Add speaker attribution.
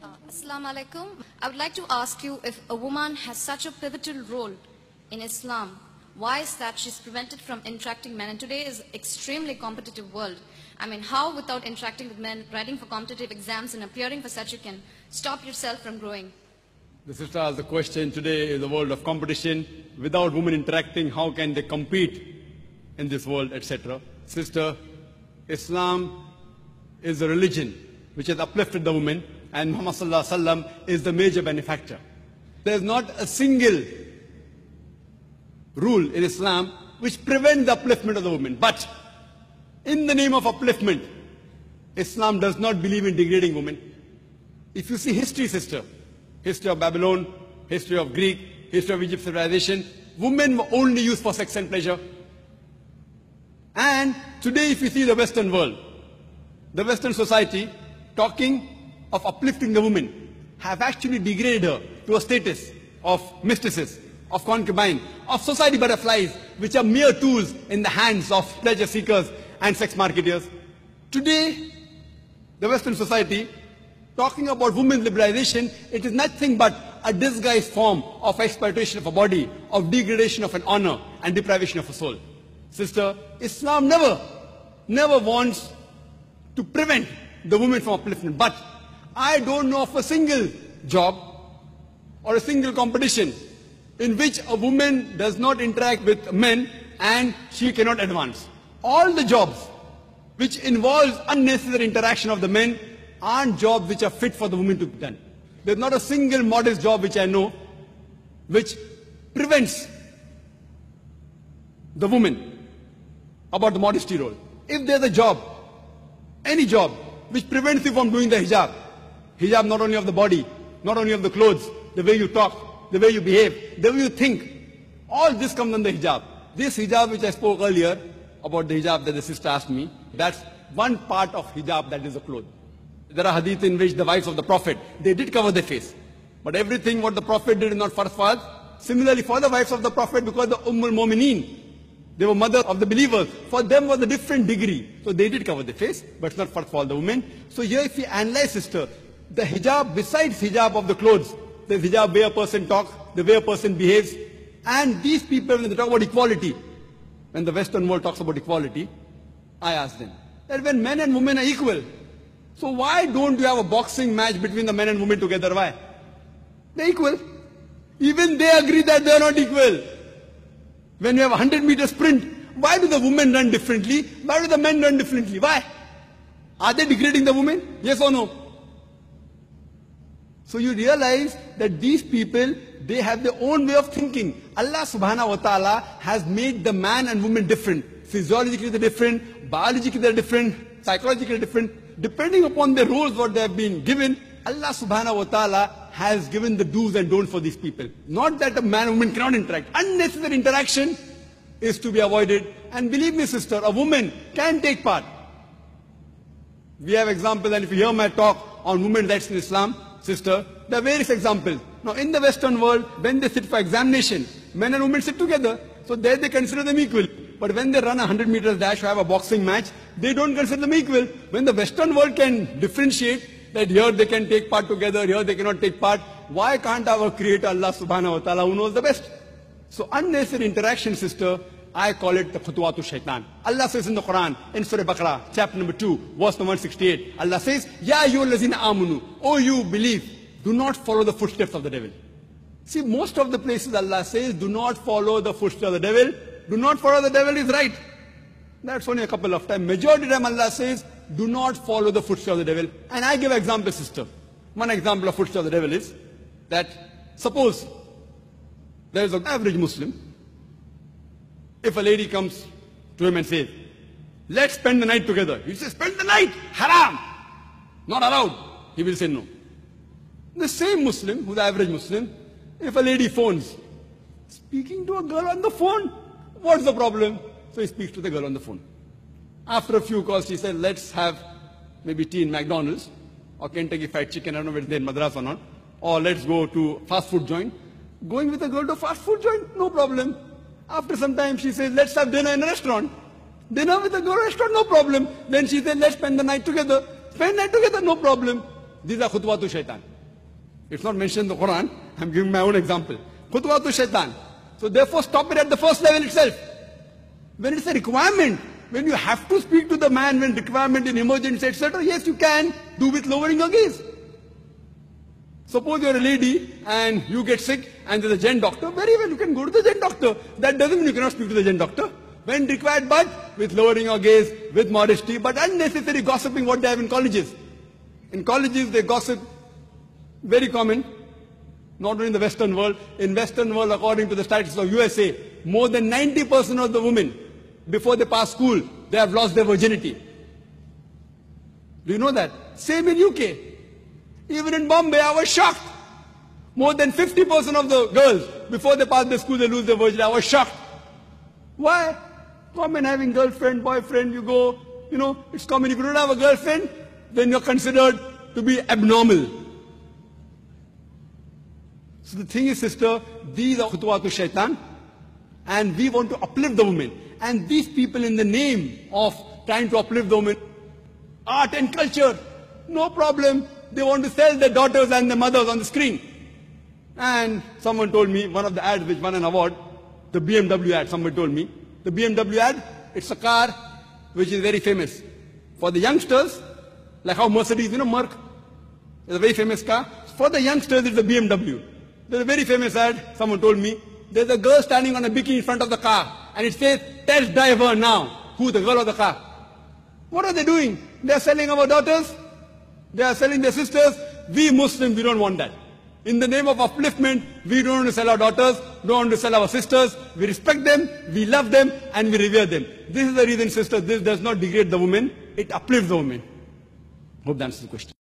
Speaker 1: Assalamu alaikum. I would like to ask you if a woman has such a pivotal role in Islam, why is that she's prevented from interacting men? And today is extremely competitive world. I mean, how without interacting with men, writing for competitive exams and appearing for such you can stop yourself from growing?
Speaker 2: The sister asked the question today in the world of competition, without women interacting, how can they compete in this world, etc. Sister, Islam is a religion which has uplifted the woman and Muhammad Sallallahu Alaihi Wasallam is the major benefactor. There is not a single rule in Islam which prevents the upliftment of the woman. But in the name of upliftment, Islam does not believe in degrading women. If you see history, sister, history of Babylon, history of Greek, history of Egypt civilization, women were only used for sex and pleasure. And today if you see the Western world, the Western society talking of uplifting the woman have actually degraded her to a status of mistresses, of concubine, of society butterflies, which are mere tools in the hands of pleasure seekers and sex marketers. Today, the Western society, talking about women's liberalization, it is nothing but a disguised form of exploitation of a body, of degradation of an honor, and deprivation of a soul. Sister, Islam never, never wants to prevent the woman from upliftment. But I don't know of a single job or a single competition in which a woman does not interact with men and she cannot advance. All the jobs which involves unnecessary interaction of the men aren't jobs which are fit for the woman to be done. There's not a single modest job which I know which prevents the woman about the modesty role. If there's a job, any job, which prevents you from doing the hijab, hijab not only of the body, not only of the clothes, the way you talk, the way you behave, the way you think, all this comes under hijab. This hijab which I spoke earlier about the hijab that the sister asked me, that's one part of hijab that is the clothes. There are hadith in which the wives of the Prophet, they did cover their face. But everything what the Prophet did is not first fard. Similarly for the wives of the Prophet, because the Ummul Mumineen, they were mother of the believers. For them was a different degree. So they did cover the face, but it's not for, for the women. So here if we analyze sister, the hijab besides hijab of the clothes, the hijab way a person talks, the way a person behaves, and these people when they talk about equality, when the Western world talks about equality, I ask them, that when men and women are equal, so why don't you have a boxing match between the men and women together? Why? They're equal. Even they agree that they're not equal. When you have a 100 meter sprint, why do the women run differently? Why do the men run differently? Why? Are they degrading the women? Yes or no? So you realize that these people, they have their own way of thinking. Allah subhanahu wa ta'ala has made the man and woman different. Physiologically they're different, biologically they're different, psychologically different. Depending upon the roles what they have been given, Allah subhanahu wa ta'ala has given the do's and don'ts for these people. Not that a man and woman cannot interact. Unnecessary interaction is to be avoided. And believe me sister, a woman can take part. We have examples and if you hear my talk on women's rights in Islam, sister, there are various examples. Now in the Western world, when they sit for examination, men and women sit together. So there they consider them equal. But when they run a 100 meters dash or have a boxing match, they don't consider them equal. When the Western world can differentiate that here they can take part together, here they cannot take part, why can't our creator Allah subhanahu wa ta'ala who knows the best? So unnecessary interaction, sister, I call it the khutwatu shaitan. Allah says in the Quran, in Surah Baqarah, chapter number 2, verse number 168, Allah says, Ya you lazina amunu, O you believe, do not follow the footsteps of the devil. See, most of the places Allah says, do not follow the footsteps of the devil. Do not follow the devil is right. That's only a couple of times. Majority of time Allah says, do not follow the footsteps of the devil. And I give example, sister. One example of footsteps of the devil is that suppose there is an average Muslim. If a lady comes to him and says, let's spend the night together. He says, spend the night, haram. Not allowed. He will say no. The same Muslim, who's the average Muslim, if a lady phones, speaking to a girl on the phone, what's the problem? So he speaks to the girl on the phone. After a few calls, he said, let's have maybe tea in McDonald's or Kentucky Fried Chicken, I don't know whether they're in Madras or not. Or let's go to fast food joint. Going with a girl to fast food joint, no problem. After some time, she says, let's have dinner in a restaurant. Dinner with a girl restaurant, no problem. Then she says, let's spend the night together. Spend night together, no problem. these are khutwatu shaitan. It's not mentioned in the Quran. I'm giving my own example. Khutwatu shaitan. So therefore stop it at the first level itself. When it's a requirement, when you have to speak to the man when requirement in emergency, etc., yes, you can do with lowering your gaze. Suppose you're a lady and you get sick and there's a gen doctor, very well, you can go to the gen doctor. That doesn't mean you cannot speak to the gen doctor. When required, but with lowering your gaze, with modesty, but unnecessary gossiping what they have in colleges. In colleges, they gossip, very common, not only in the Western world. In Western world, according to the statistics of USA, more than 90% of the women, before they pass school, they have lost their virginity. Do you know that? Same in UK. Even in Bombay, I was shocked. More than 50% of the girls, before they pass the school, they lose their virginity. I was shocked. Why? Common having girlfriend, boyfriend, you go, you know, it's common. If you don't have a girlfriend, then you're considered to be abnormal. So the thing is, sister, these are khutwatu shaitan, and we want to uplift the women. And these people in the name of trying to uplift the women, art and culture, no problem. They want to sell their daughters and their mothers on the screen. And someone told me, one of the ads which won an award, the BMW ad, somebody told me, the BMW ad, it's a car which is very famous. For the youngsters, like how Mercedes, you know, Merc, is a very famous car. For the youngsters, it's a BMW. There's a very famous ad, someone told me. There's a girl standing on a bikini in front of the car, and it says, test driver now. Who, the girl or the car? What are they doing? They're selling our daughters. They are selling their sisters. We Muslims, we don't want that. In the name of upliftment, we don't want to sell our daughters, don't want to sell our sisters. We respect them, we love them, and we revere them. This is the reason, sisters, this does not degrade the woman, it uplifts the woman. Hope that answers the question.